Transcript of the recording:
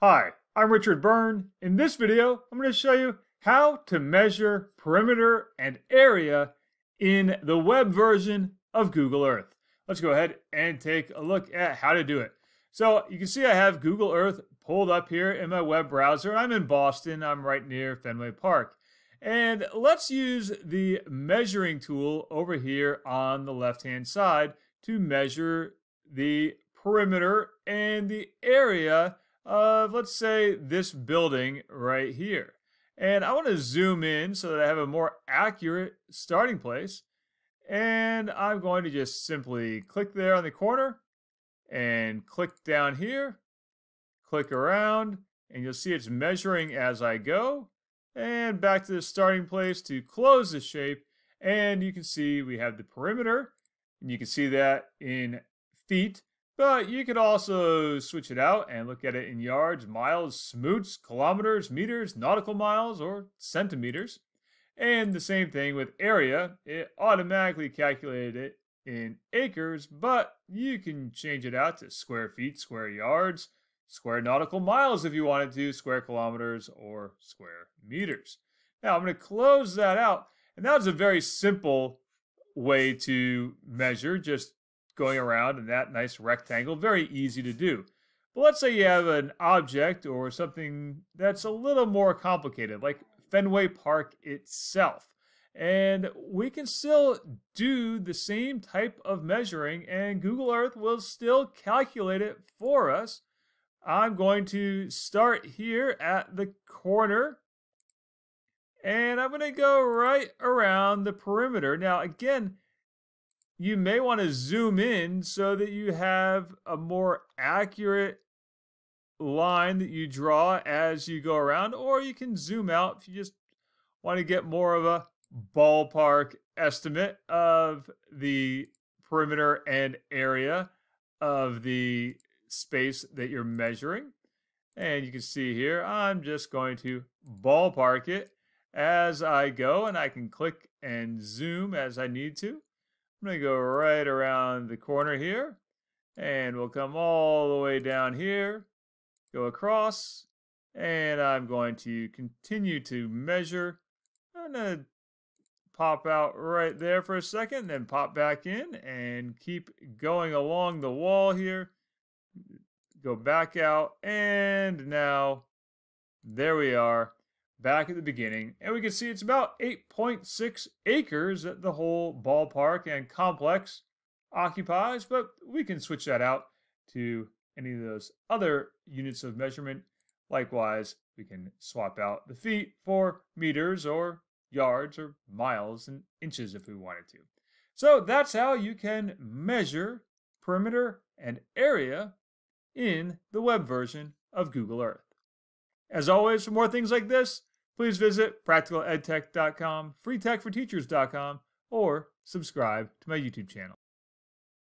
Hi, I'm Richard Byrne. In this video, I'm going to show you how to measure perimeter and area in the web version of Google Earth. Let's go ahead and take a look at how to do it. So you can see I have Google Earth pulled up here in my web browser. I'm in Boston. I'm right near Fenway Park. And let's use the measuring tool over here on the left-hand side to measure the perimeter and the area of, let's say, this building right here. And I want to zoom in so that I have a more accurate starting place. And I'm going to just simply click there on the corner and click down here, click around, and you'll see it's measuring as I go. And back to the starting place to close the shape. And you can see we have the perimeter, and you can see that in feet. But you could also switch it out and look at it in yards, miles, smoots, kilometers, meters, nautical miles, or centimeters. And the same thing with area. It automatically calculated it in acres, but you can change it out to square feet, square yards, square nautical miles if you wanted to, square kilometers, or square meters. Now I'm going to close that out. And that was a very simple way to measure, just going around in that nice rectangle. Very easy to do. But let's say you have an object or something that's a little more complicated, like Fenway Park itself. And we can still do the same type of measuring, and Google Earth will still calculate it for us. I'm going to start here at the corner and I'm going to go right around the perimeter. Now, again, you may want to zoom in so that you have a more accurate line that you draw as you go around, or you can zoom out if you just want to get more of a ballpark estimate of the perimeter and area of the space that you're measuring. And you can see here, I'm just going to ballpark it as I go, and I can click and zoom as I need to. I'm going to go right around the corner here and we'll come all the way down here, go across, and I'm going to continue to measure. I'm going to pop out right there for a second, then pop back in and keep going along the wall here. Go back out, and now there we are back at the beginning, and we can see it's about 8.6 acres that the whole ballpark and complex occupies, but we can switch that out to any of those other units of measurement. Likewise, we can swap out the feet for meters or yards or miles and inches if we wanted to. So that's how you can measure perimeter and area in the web version of Google Earth. As always, for more things like this, please visit practicaledtech.com, freetechforteachers.com, or subscribe to my YouTube channel.